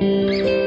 Música